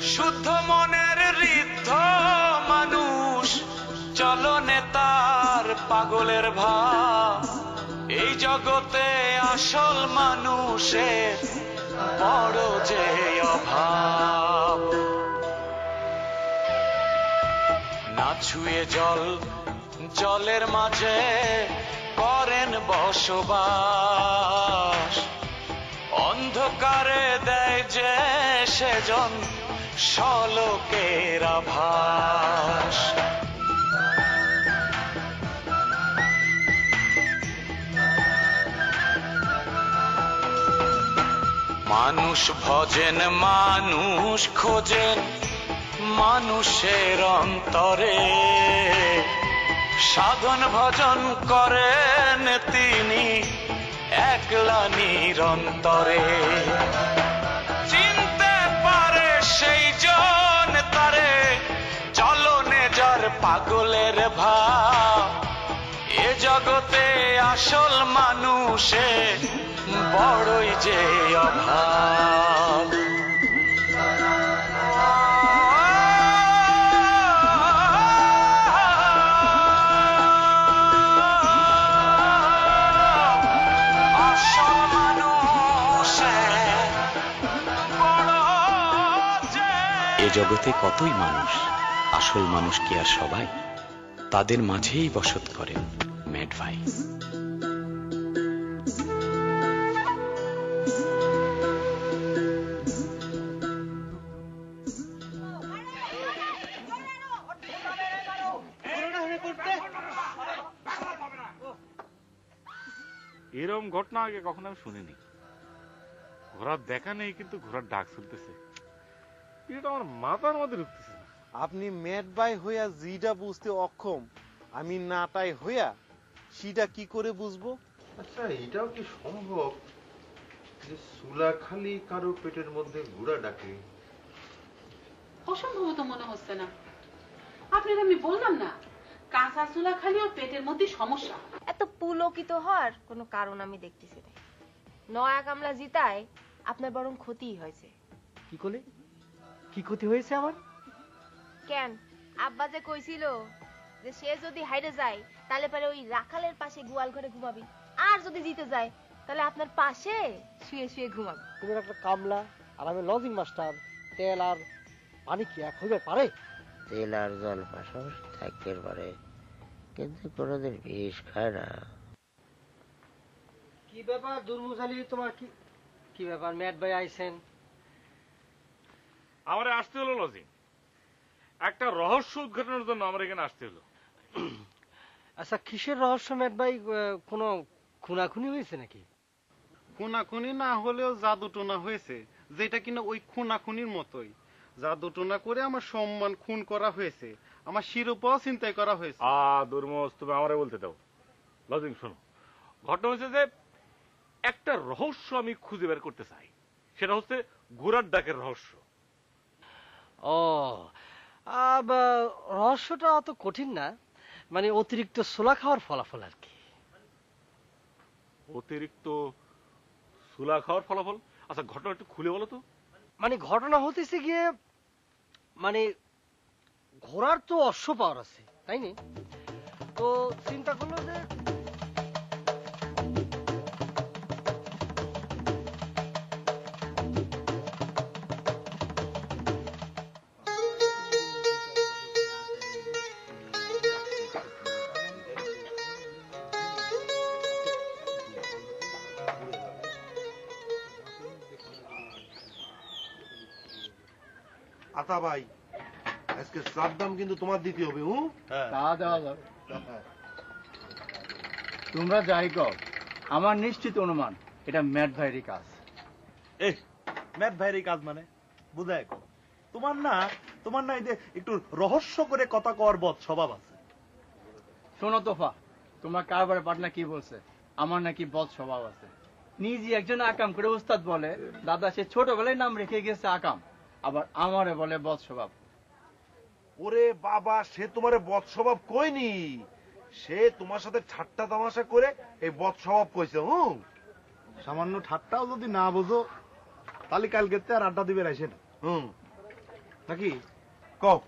শুদ্ধ মনের ঋদ্ধ মানুষ। চলনে তার পাগলের ভাব। এই জগতে আসল মানুষের বড় যে অভাব। না ছুঁয়ে জল, জলের মাঝে করেন বসবাস। অন্ধকারে দেয় যে সেজন সলকের আভাস। মানুষ ভজেন মানুষ খোঁজেন মানুষের অন্তরে। সাধন ভজন করেন তিনি একলা নিরন্তরে। পাগলের ভাব। এ জগতে আসল মানুষে বড়ই যে অভাব। জগতে কতই মানুষ? আসল মানুষ কি আর সবাই? তাদের মাঝেই বসত করেন ম্যাড এরকম ঘটনা আগে কখনো আমি শুনিনি। ঘোড়ার দেখা নেই, কিন্তু ঘোড়ার ডাক শুনতেছে। এটা আমার মাথার মধ্যে ঢুকতেছে। আপনি ম্যাট বাই হইয়া জিটা বুঝতে অক্ষম আমি নাটাই হইয়া সিটা কি করে বুঝব? আচ্ছা এটাও কি সম্ভব যে সুলা খালি কারও পেটের মধ্যে ঘোড়া ডাকে? অসম্ভব তো মনে হচ্ছে না। আপনাকে আমি বললাম না কাঁচা চুলা খালি ওর পেটের মধ্যে সমস্যা। এত পুলকিত হওয়ার কোনো কারণ আমি দেখতেছি না। নয়া কামলা জিতায় আপনার বরং ক্ষতিই হয়েছে। কি করলে কি ক্ষতি হয়েছে আমার? কেন? আব্বা যে কইছিল যে সে যদি হাইরে যায় তাহলে পরে ওই রাখালের পাশে গোয়াল ঘরে ঘুমাবি। আর যদি জিতে যায় তাহলে আপনার পাশে শুয়ে শুয়ে ঘুমাবি। তুমি একটা কামলা আর আমি লজিং মাস্টার তেল আর পানি কি এক হইবে পারে? তেল আর জল পাশাপাশি থাকতে পারে কিন্তু কোনোদিন বিষ খায় না। কি ব্যাপার দুর্মুশালি তোমার কি কি ব্যাপার? ম্যাট ভাই আইছেন। আমার আসতে হলো লজিং। একটা রহস্য উদ্ঘাটনের জন্য আমার এখানে আসতে হলো। আচ্ছা কিসের রহস্য ম্যাট ভাই? কোনো খুনাখুনি হয়েছে নাকি? খুনাখুনি না হলেও জাদু টোনা হয়েছে যেটা কিনা ওই খুনাখুনির মতোই। জাদু টোনা করে আমার সম্মান খুন করা হয়েছে আমার শিরোপাও চিন্তাই করা হয়েছে। আ দুর্মস তুমি আমারে বলতে দাও। লজিং শোনো। ঘটনা হচ্ছে যে একটা রহস্য আমি খুঁজে বের করতে চাই। সেটা হচ্ছে ঘোড়ার ডাকের রহস্য। ও রহস্যটা অত কঠিন না। মানে অতিরিক্ত সোলা খাওয়ার ফলাফল আর কি। অতিরিক্ত সুলা খাওয়ার ফলাফল? আচ্ছা ঘটনা একটু খুলে বলো তো। মানে ঘটনা হতেছে গিয়ে মানে ঘোড়ার তো অশ্ব পাওয়ার আছে তাই নি? তো চিন্তা করল যে আতা ভাই। আজকে শ্রাদ্ধাম কিন্তু তোমার দিতে হবে হুম তা দেওয়া যাবে তোমরা যাই কর আমার নিশ্চিত অনুমান এটা ম্যাট ভাইয়েরই কাজ। এই ম্যাথ ভাইয়ের কাজ মানে? বুঝায় তোমার না তোমার না এই যে একটু রহস্য করে কথা কওয়ার বদ স্বভাব আছে। শোনো তোফা তোমার কারবারের পাটনা কি বলছে? আমার নাকি বদ স্বভাব আছে। নিজে একজন আকাম করে উস্তাদ বলে দাদা সে ছোটবেলায় নাম রেখে গেছে আকাম। আবার আমারে বলে বদ স্বভাব ওরে বাবা সে তোমারে বদ স্বভাব কইনি সে তোমার সাথে ঠাট্টা তামাশা করে এই বদ স্বভাব কইছে হুম সামান্য ঠাট্টাও যদি না বোঝো তাহলে কালকে আর আড্ডা দিবে আসেন হুম নাকি? কও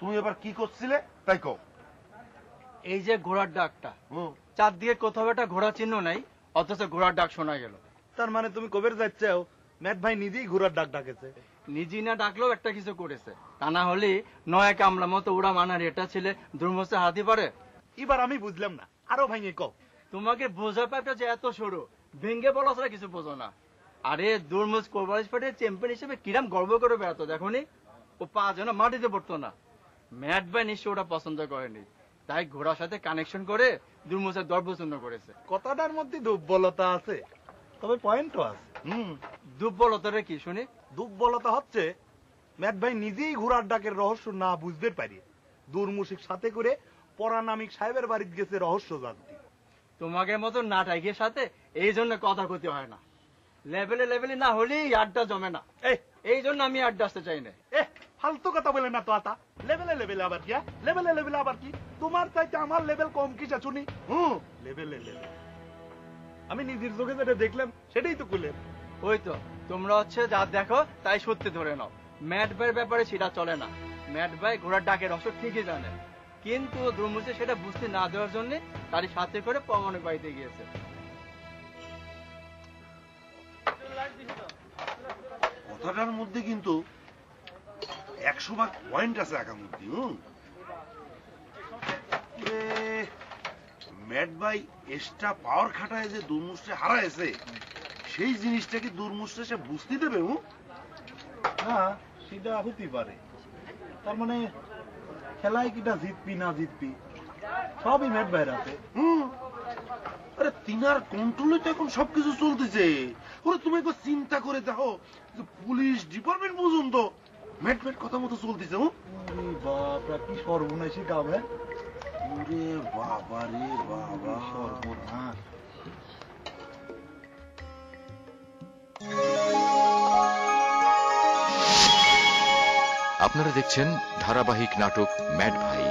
তুমি এবার কি করছিলে? তাই কও। এই যে ঘোড়ার ডাকটা চার দিকে কোথাও একটা ঘোড়া চিহ্ন নাই অথচ ঘোড়ার ডাক শোনা গেল। তার মানে তুমি কবের যাচ্ছেও ম্যাট ভাই নিজেই ঘোড়ার ডাক ডাকেছে। নিজে না ডাকলেও একটা কিছু করেছে। তা না হলে নয় কামলা মতো উড়া মানার এটা ছেলে দুর্মসে হাতি পারে? এবার আমি বুঝলাম না। আরও ভাঙে কও। তোমাকে বোঝা পাইপটা যে এত সরু ভেঙ্গে বলা ছাড়া কিছু বোঝো না। আরে দুর্মুজ কোরবালিশ পেটে চ্যাম্পিয়ন হিসেবে কিরাম গর্ব করে বেড়াতো দেখোনি? ও পা যেন মাটিতে পড়তো না। ম্যাট ভাই নিশ্চয় ওটা পছন্দ করেনি। তাই ঘোড়ার সাথে কানেকশন করে দুর্মুজের দর্বচূর্ণ করেছে। কথাটার মধ্যে দুর্বলতা আছে তবে পয়েন্টও আছে। হুম দুর্বলতারে কি শুনি? দুর্বলতা হচ্ছে ম্যাট ভাই নিজেই ঘোড়ার ডাকের রহস্য না বুঝতে পারি। দুর্মুষিক সাথে করে পরানামিক সাহেবের বাড়িতে গেছে রহস্য জানতে। তোমাকে মতো নাটাইকের সাথে এই জন্য কথা কইতে হয় না। লেভেলে লেভেলে না হলেই আড্ডা জমে না। এই জন্য আমি আড্ডা আসতে চাই না। এ ফালতু কথা বলে না তো আতা। লেভেলে লেভেলে আবার কি লেভেলে লেভেলে আবার কি? তোমার চাইতে আমার লেভেল কম কি শুনি? হুম লেভেলে লেভেল। আমি নিজের চোখে যেটা দেখলাম সেটাই তো কুলেন ওই তো তোমরা হচ্ছে যা দেখো তাই সত্যি ধরে নাও। ম্যাট ভাইয়ের ব্যাপারে সেটা চলে না। ম্যাট ভাই ঘোড়ার ডাকের রহস্য ঠিকই জানে। কিন্তু দুর্মুজে সেটা বুঝতে না দেওয়ার জন্য তারই সাথে করে পমানের বাড়িতে গিয়েছে। কথাটার মধ্যে কিন্তু একশো ভাগ পয়েন্ট আছে আগামূর্তি হুম? ম্যাট ভাই এক্সট্রা পাওয়ার খাটায় যে দুর্মুষে হারাইছে সেই জিনিসটা কি দুর্মুষে সে বুঝতে দেবে হুম হ্যাঁ সেটা হতে পারে। তার মানে খেলায় কিটা জিতবি না জিতবি সবই ম্যাট ভাইয়ের হাতে। হুম আরে তিনার কন্ট্রোলে তো এখন সবকিছু চলতেছে। ওরে তুমি একবার চিন্তা করে দেখো যে পুলিশ ডিপার্টমেন্ট পর্যন্ত ম্যাট ম্যাট কথা মতো চলতেছে ওরে বাপরা কি সর্বনাশী কাম হ্যাঁ? ওরে বাবা রে বাবা। সর্বনাশ আপনারা দেখছেন ধারাবাহিক নাটক ম্যাড ভাই।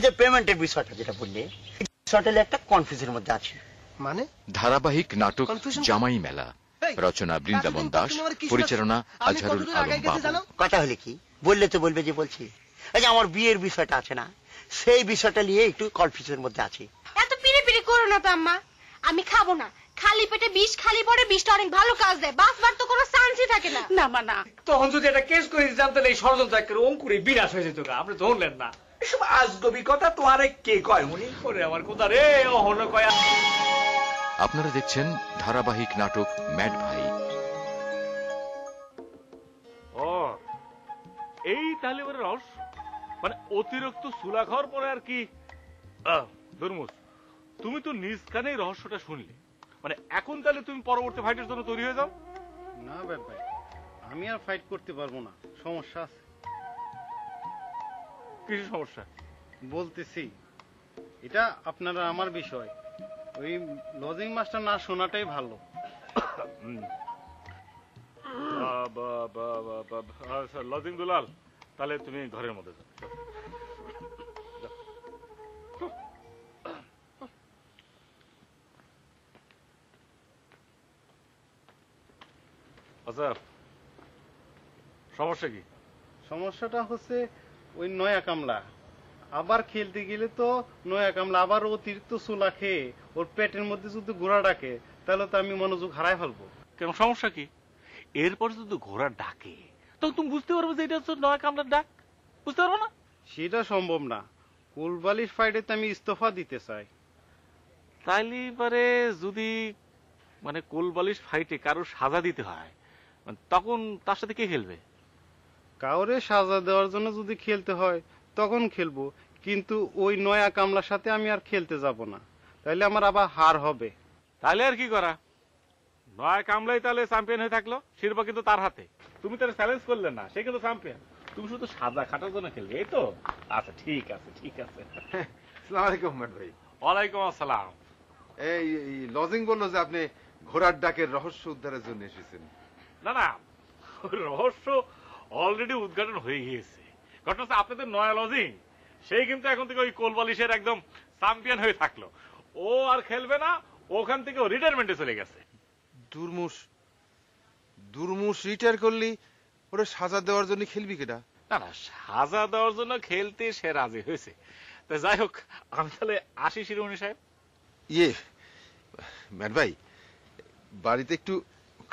যে পেমেন্টের বিষয়টা যেটা বললে বিষয়টা একটা কনফিউজের মধ্যে আছে। মানে? ধারাবাহিক নাটক? জামাই মেলা। রচনা বৃন্দাবন দাস পরিচালনা আজহারুল আলম বাবু। কথা হলে কি? বললে তো বলবে যে বলছি। এই যে আমার বিয়ের বিষয়টা আছে না সেই বিষয়টা নিয়ে একটু কনফিউজের মধ্যে আছে। এত পিড়ি পিড়ি করো না তো আম্মা। আমি খাব না। খালি পেটে বিষ খালি পরে বিষটা অনেক ভালো কাজ দেয়। বাঁচবার তো কোনো চান্সই থাকে না। না মা না। তখন যদি একটা কেস করে দিতাম তাহলে এই ষড়যন্ত্র একেবারে অঙ্কুরে বিনাশ হয়ে যেত গা। আপনি ধরলেন না। এসব আজগবি কথা তোমারে কে কয়? উনি করে আমার কথা রে? অহন কয়। আপনারা দেখছেন ধারাবাহিক নাটক ম্যাড ভাই। ও এই তাহলে ওর রহস্য? মানে অতিরিক্ত সুলা খাওয়ার পরে আর কি? আহ, দুর্মুস তুমি তো নিজ কানেই রহস্যটা শুনলে। মানে এখন তাহলে তুমি পরবর্তী ফাইটের জন্য তৈরি হয়ে যাও? না ব্যাট ভাই আমি আর ফাইট করতে পারব না। সমস্যা আছে। কিছু সমস্যা? বলতেছি এটা আপনারা আমার বিষয়। ওই লজিং মাস্টার না শোনাটাই ভালো। লজিং দুলাল। তাহলে তুমি ঘরের মধ্যে। যাও। আচ্ছা সমস্যা কি? সমস্যাটা হচ্ছে ওই নয়া কামলা। আবার খেলতে গেলে তো নয়া কামলা আবার অতিরিক্ত চুলা খেয়ে ওর পেটের মধ্যে যদি ঘোড়া ডাকে তাহলে তো আমি মনোযোগ হারাই ফেলব। কেন সমস্যা কি? এরপর যদি ঘোড়া ডাকে তখন তুমি বুঝতে পারবে যে এটা হচ্ছে নয়া কামলার ডাক? বুঝতে পারব না? সেটা সম্ভব না। কুলবালিশ ফাইটে তো আমি ইস্তফা দিতে চাই। তাইলে এবারে যদি মানে কোলবালিশ ফাইটে কারও সাজা দিতে হয় মানে তখন তার সাথে কে খেলবে? কাউরে সাজা দেওয়ার জন্য যদি খেলতে হয় তখন খেলব। কিন্তু ওই নয়া কামলার সাথে আমি আর খেলতে যাব না। তাইলে আমার আবার হার হবে। তাহলে আর কি করা? নয় কামলাই তাহলে চ্যাম্পিয়ন হয়ে থাকল শিরোপা কিন্তু তার হাতে। তুমি তাহলে চ্যালেঞ্জ করলে না সে কিন্তু চ্যাম্পিয়ন তুমি শুধু সাজা খাটার জন্য খেলবে এই তো? আচ্ছা ঠিক আছে ঠিক আছে। সালাম আলাইকুম ম্যাট ভাই। ওয়ালাইকুম আসসালাম। এই এই লজিং বলল যে আপনি ঘোড়ার ডাকের রহস্য উদ্ধারের জন্য এসেছেন। না না রহস্য অলরেডি উদ্ঘাটন হয়ে গিয়েছে। ঘটনা হচ্ছে আপনাদের নয়া লজিং সেই কিন্তু এখন থেকে ওই কোলবালিশের একদম চ্যাম্পিয়ন হয়ে থাকল। ও আর খেলবে না ওখান থেকে ও রিটায়ারমেন্টে চলে গেছে। দুর্মুষ। দুর্মুষ রিটায়ার করলি ওরে সাজা দেওয়ার জন্য খেলবি কেটা না না সাজা দেওয়ার জন্য খেলতে সে রাজি হয়েছে। তা যাই হোক আমি তাহলে আসি শিরোমণি সাহেব। ইয়ে ম্যাট ভাই বাড়িতে একটু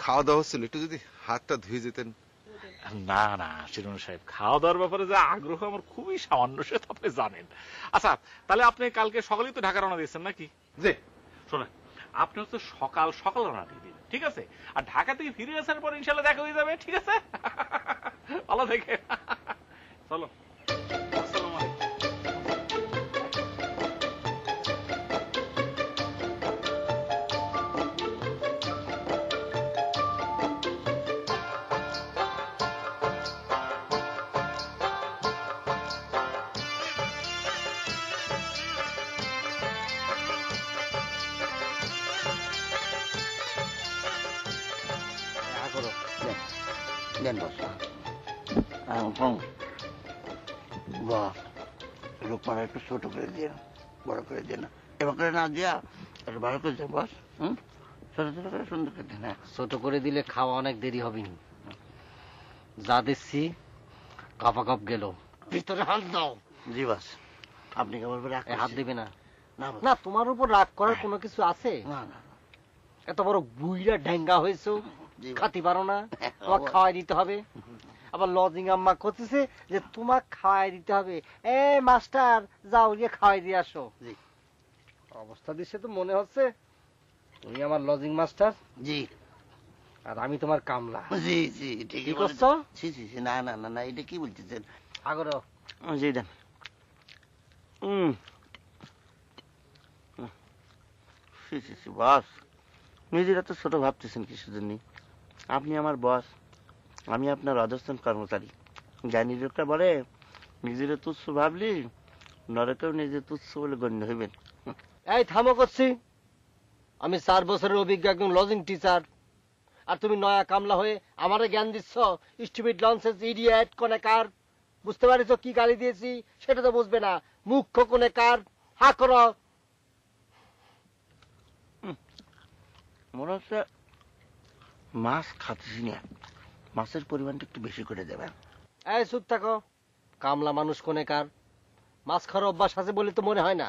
খাওয়া দাওয়া হচ্ছিল একটু যদি হাতটা ধুয়ে যেতেন। না না শিরুন সাহেব খাওয়া দাওয়ার ব্যাপারে যে আগ্রহ আমার খুবই সামান্য সে তো আপনি জানেন। আচ্ছা তাহলে আপনি কালকে সকালেই তো ঢাকা রওনা দিয়েছেন নাকি? যে শোনেন আপনি হচ্ছে সকাল সকাল রওনা দিয়ে দিন ঠিক আছে? আর ঢাকা থেকে ফিরে আসার পর ইনশাল্লাহ দেখা হয়ে যাবে ঠিক আছে? ভালো থেকে চলো। দেন বস। লোকমারা একটু ছোট করে দিয়ে বড় করে দিয়ে না এবার করে না দিয়া একটু ভালো করে বস হুম? ছোট ছোট করে সুন্দর করে দিয়ে ছোট করে দিলে খাওয়া অনেক দেরি হবে নি। যা দিচ্ছি কাপা কাপ গেল। ভিতরে হাত দাও। জি বাস আপনি হাত দিবে না। না তোমার উপর রাগ করার কোনো কিছু আছে? না না এত বড় বুইরা ড্যাঙ্গা হয়েছো। খাতি পারো না। তোমার খাওয়াই দিতে হবে। আবার লজিং আম্মা করতেছে যে তোমার খাওয়াই দিতে হবে। এ মাস্টার যাও গিয়ে খাওয়াই দিয়ে আসো। অবস্থা দিচ্ছে তো মনে হচ্ছে তুমি আমার লজিং মাস্টার জি। আর আমি তোমার কামলা। জি জি ঠিকই করছ? জি জি জি, না না না না এটা কি বলতেছেন? আগর জি দেন। হুম বস। নিজেরা তো ছোট ভাবতেছেন কিসের জন্য আপনি আমার বস আমি আপনার অধস্থান কর্মচারী। যা নিজেরটা বলে নিজের তুচ্ছ ভাবলি নরকেও নিজে তুচ্ছ বলে গণ্য হইবেন। এই থামো করছি আমি চার বছরের অভিজ্ঞ একজন লজিং টিচার আর তুমি নয়া কামলা হয়ে আমারে জ্ঞান দিচ্ছ স্টুপিড লঞ্চেস ইডিয়েট কোনে কার বুঝতে পারিস কি গালি দিয়েছি? সেটা তো বুঝবে না। মুখ্য কোনে কার হা করো। মনে হচ্ছে মাছ খাচ্ছি না। মাছের পরিমাণটা একটু বেশি করে দেবেন। এই চুপ থাকো। কামলা মানুষ কোনে কার? মাছ খাওয়ার অভ্যাস আছে বলে তো মনে হয় না।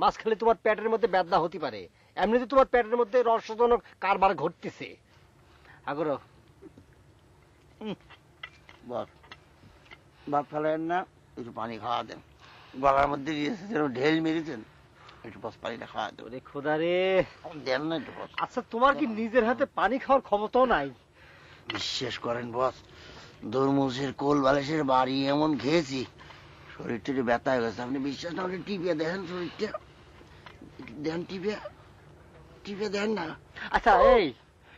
মাছ খেলে তোমার পেটের মধ্যে বেদনা হতে পারে। এমনিতে তোমার পেটের মধ্যে রহস্যজনক কারবার ঘটতেছে। আগরো বস ভাত ফেলেন না একটু পানি খাওয়া দেন। গলার মধ্যে গিয়েছে যেরকম ঢেল মেরেছেন? একটু বস পানিটা খাওয়া দেন ওরে খোদা রে। দেন না একটু বস। আচ্ছা তোমার কি নিজের হাতে পানি খাওয়ার ক্ষমতাও নাই? বিশ্বাস করেন বস দরমুজের কোল বালিশের বাড়ি এমন খেয়েছি শরীরটা একটু ব্যথা হয়ে গেছে। আপনি বিশ্বাস না দেখেন শরীরটা? দেন টিপে দেন না। আচ্ছা এই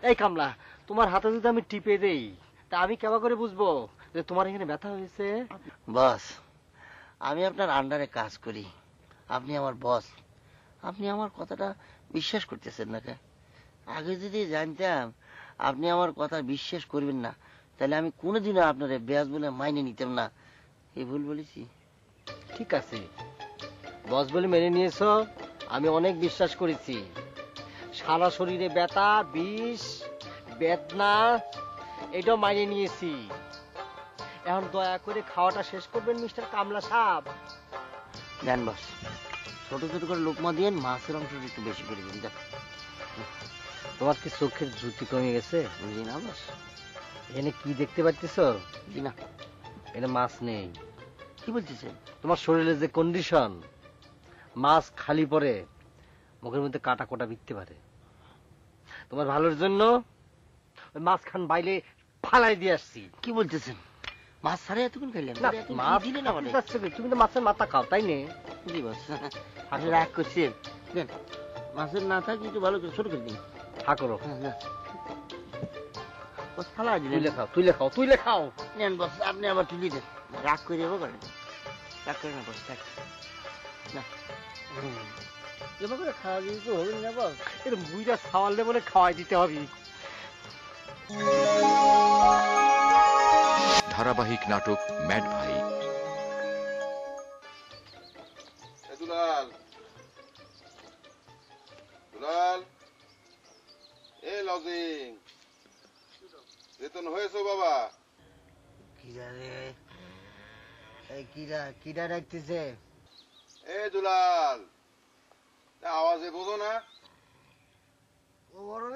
এই কামলা তোমার হাতে যদি আমি টিপে দেই তা আমি কেমন করে বুঝব যে তোমার এখানে ব্যথা হয়েছে? বস আমি আপনার আন্ডারে কাজ করি। আপনি আমার বস আপনি আমার কথাটা বিশ্বাস করতেছেন না কে? আগে যদি জানতাম, আপনি আমার কথা বিশ্বাস করবেন না, তাহলে আমি কোনোদিনও আপনার ব্যাস বলে মাইনে নিতাম না। এই ভুল বলেছি? ঠিক আছে। বস বলে মেনে নিয়েছো, আমি অনেক বিশ্বাস করেছি। সারা শরীরে ব্যথা, বিষ, বেদনা, এটাও মানিয়ে নিয়েছি। এখন দয়া করে খাওয়াটা শেষ করবেন, মিস্টার কামলা সাহেব। জান বস। ছোট ছোট করে লোকমা দিয়ে মাছের অংশটা একটু বেশি করে দিন দেখ। তোমার কি চোখের জ্যোতি কমে গেছে? জি না বস এখানে কি দেখতে পাচ্ছিস? না। এটা মাছ নেই। কি বলতেছেন তোমার শরীরের যে কন্ডিশন মাছ খালি পরে মুখের মধ্যে কাটা কোটা বিকতে পারে। তোমার ভালোর জন্য ওই মাছখান বাইলে ফালাই দিয়ে আসছি। কি বলতেছেন মাছ ছাড়া এতক্ষণ মাছ দিলে না তুমি তো মাছের মাথা খাও তাই নে? জি বস। আপনি রাগ করছেন দেন মাছের না থাকি একটু ভালো করে ছোট করে দিন। হা করো। হ্যাঁ, হ্যাঁ। বস ফালা তুইলে খাও তুইলে খাও তুইলে খাও। নেন বস আপনি আবার তুলি দেন। রাগ করে যাব করেন রাগ করে না বস থাক না। এবার করে খাওয়া দিয়ে তো হবে না বুইটা খাওয়ালে বলে খাওয়াই দিতে হবে। ধারাবাহিক নাটক ম্যাড ভাই। এ দুলাল। দুলাল বেতন হয়েছে বাবা। কিরা রে? কিরা কিরা ডাকতেছে? এ দুলাল আওয়াজে বোঝো না। ও বড়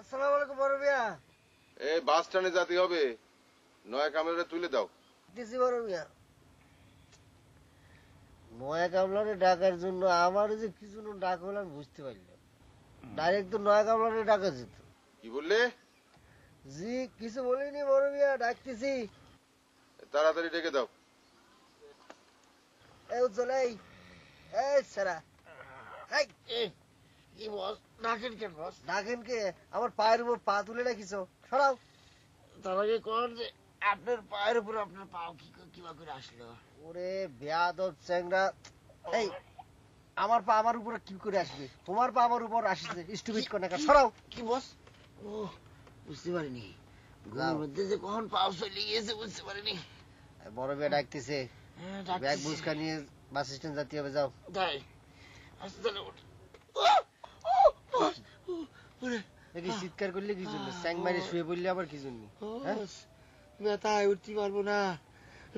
আসসালামু আলাইকুম বড় মিয়া। এ বাস স্ট্যান্ডে যেতে হবে। নয়া কামড়ে তুলে দাও। দিছি বড় মিয়া। নয়া কামলারে ডাকার জন্য আমার যে কি জন্য ডাক হলো আমি বুঝতে পারলাম ডাইরেক্ট তো নয়া কামলারে ডাকা যেত। কি বললে? জি কিছু বলিনি বড় মিয়া ডাকতেছি। তাড়াতাড়ি ডেকে দাও। এই এই সারা এ, কি বস ডাকেন কেন বস? ডাকেন কে? আমার পায়ের উপর পা তুলে রাখিস সরাও। তার আগে কর যে আপনার পায়ের উপর আপনার পাও কি করে- কিবা করে আসলো? ওরে বেয়াদব চ্যাংরা। এই আমার পা আমার উপরে কি করে আসবে? তোমার পা আমার উপর আসছে স্টুপিড কোন সরাও। কি বস? ও বুঝতে পারিনি। ঘুমের মধ্যে যে কখন পাও চলে গিয়েছে বুঝতে পারিনি। বড় মেয়ে ডাকতেছে। ব্যাগ বুঝকা নিয়ে বাস স্ট্যান্ড যেতে হবে যাও। তাই আচ্ছা তাহলে ওঠ। চিৎকার করলে কি জন্য? স্যাং মারি শুয়ে পড়লে আবার কি জন্য? হ্যাঁ? ব্যথায় উঠতে পারব না।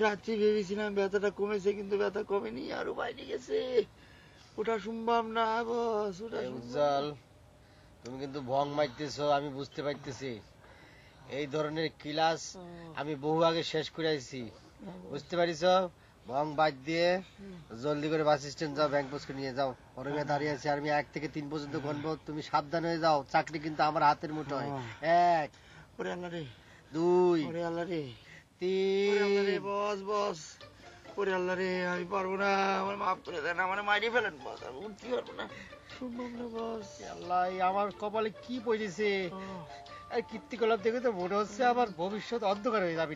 রাত্রি ভেবেছিলাম ব্যথাটা কমেছে কিন্তু ব্যথা কমেনি আরও বাইরে গেছে। ওটা সম্ভব না বস ওটা উজ্জ্বল তুমি কিন্তু ভং মারতেছো আমি বুঝতে পারতেছি। এই ধরনের ক্লাস আমি বহু আগে শেষ করে আইছি। বুঝতে পারিস ভং বাদ দিয়ে জলদি করে বাস স্ট্যান্ড যাও ব্যাংক পোস্টকে নিয়ে যাও। ওরমে দাঁড়িয়ে আছে আমি এক থেকে তিন পর্যন্ত গণবো তুমি সাবধান হয়ে যাও চাকরি কিন্তু আমার হাতের মুঠোয়। এক। ওরে আল্লাহ রে। দুই ওরে আল্লাহ রে। তিন। বস বস। ওরে আল্লাহ রে আমি পারব না আমার মাফ করে দেন আমার ফেলেন বস আমি উঠতে পারব না। সম্ভব না বস। আল্লাহ আমার কপালে কি পড়েছে? এই কীর্তিকলাপ দেখে তো মনে হচ্ছে আমার ভবিষ্যৎ অন্ধকার হয়ে যাবে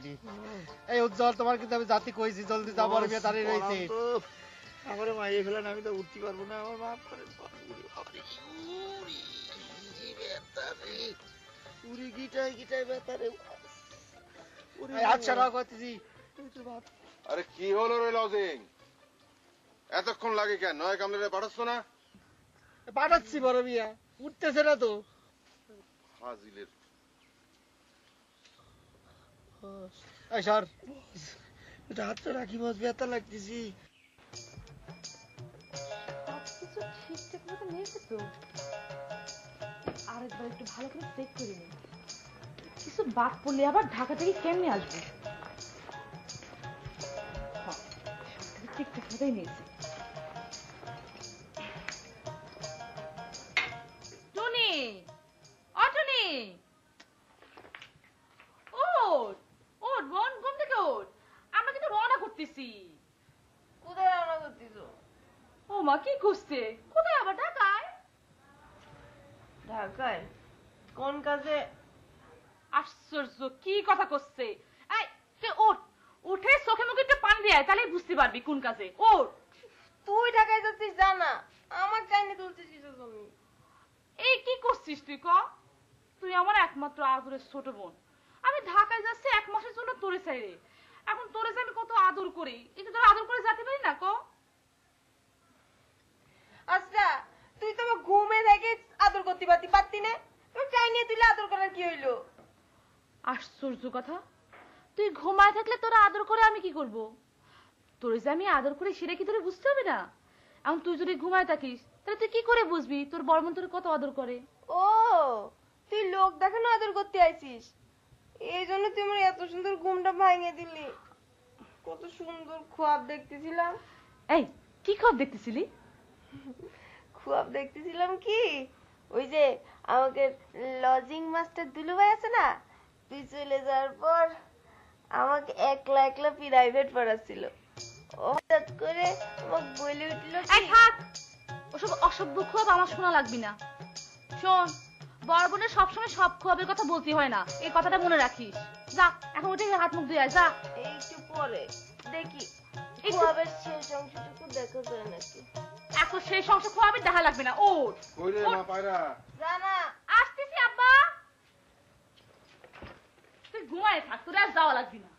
এই উজ্জ্বল তোমার কিন্তু আমি জাতি কইছি জলদি যাও বড় মেয়ে দাঁড়িয়ে রয়েছে। আমার মারিয়ে ফেলেন আমি তো উঠতে পারব না আমার মাফ করেন বাবারে, উরে, কি ব্যথা রে। উরে গিটায় গিটায় ব্যথা রে হাত ছাড়াও করতেছি। আরে কি হলো রে লজিং? এতক্ষণ লাগে কেন? নয়া কামড়ে পাঠাচ্ছ না? পাঠাচ্ছি বড় মিয়া উঠতেছে না তো। হাজিলের এই সর। এটা হাতটা রাখি বস ব্যথা লাগতেছি। ঠিকঠাক মতো নিয়েছে তো আরেকবার একটু ভালো করে চেক করে নিই। কিছু বাদ পড়লে আবার ঢাকা থেকে কেমনে আসব? হ্যাঁ, ঠিকঠাক মতোই নিয়েছে। টনি অটনি ওট ওট বোন ঘুম থেকে ওট আমরা কিন্তু রওনা করতেছি। কোথায় রওনা করতেছো? ও মা কি করছে? কোথায় আবার ঢাকায়? ঢাকায়? কোন কাজে আশ্চর্য কি কথা করছে ওঠ। উঠে চোখে মুখে একটু পানি দিয়ে তাহলেই বুঝতে পারবি কোন কাজে। ওঠ। তুই ঢাকায় যাচ্ছিস জানা। আমার তুলছিস এই কি করছিস তুই ক? তুই আমার একমাত্র আদরের ছোট বোন। আমি ঢাকায় যাচ্ছি এক মাসের জন্য তোরে চাইরে এখন তোরে যে আমি কত আদর করি একটু তোর আদর করে যেতে পারি না ক? আচ্ছা তুই তো ঘুমে থেকে আদর করতে পারতি পারতি না। তুই চাই নিয়ে তুই আদর করার কি হইল? আশ্চর্য কথা। তুই ঘুমায় থাকলে তোরা আদর করে আমি কি করব? তোরে যে আমি আদর করে সেটা কি তোরে বুঝতে হবে না? এখন তুই যদি ঘুমায় থাকিস তাহলে তুই কি করে বুঝবি তোর বর্মন তোর কত আদর করে? ও তুই লোক দেখানো আদর করতে আইছিস। এই জন্য তুই আমার এত সুন্দর ঘুমটা ভাঙিয়ে দিলি। কত সুন্দর খোয়াব দেখতেছিলাম। এই কি খবর দেখতেছিলি? খুয়াব দেখতেছিলাম কি? ওই যে আমাকে লজিং মাস্টার দুলুভাই আছে না? তুই চলে যাওয়ার পর আমাকে একলা একলা প্রাইভেট পড়াচ্ছিল। হঠাৎ করে আমাকে বলে উঠল ওসব অসভ্য খোয়াব আমার শোনা লাগবি না। শোন বড় বোনের সবসময় সব খোয়াবের কথা বলতে হয় না। এই কথাটা মনে রাখিস। যা এখন উঠে হাত মুখ ধুয়ে আয়, যা। একটু পরে দেখি খোয়াবের শেষ অংশটুকু দেখা যায় নাকি। এখন সেই সংসার খোয়াবে দেখা লাগবে না ওঠ। মা পায়রা? জানা ঘুমায় থাক তোর আর যাওয়া লাগবি না।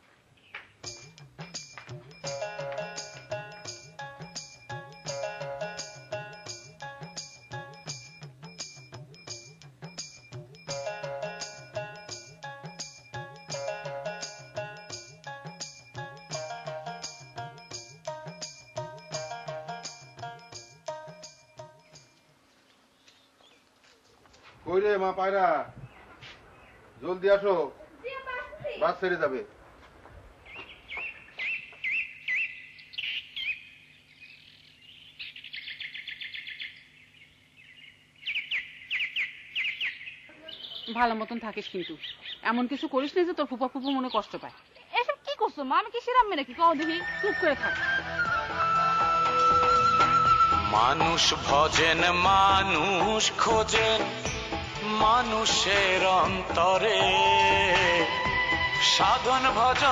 মা পায়রা? জলদি আসো। বাস ছেড়ে যাবে। ভালো মতন থাকিস কিন্তু। এমন কিছু করিস না যে তোর ফুপা ফুপু মনে কষ্ট পায়। এসব কি করছ? মা আমি কি সেরাম নাকি? কও দেখি চুপ করে থাক। মানুষ ভজেন মানুষ খোঁজেন মানুষের অন্তরে। সাধন ভজন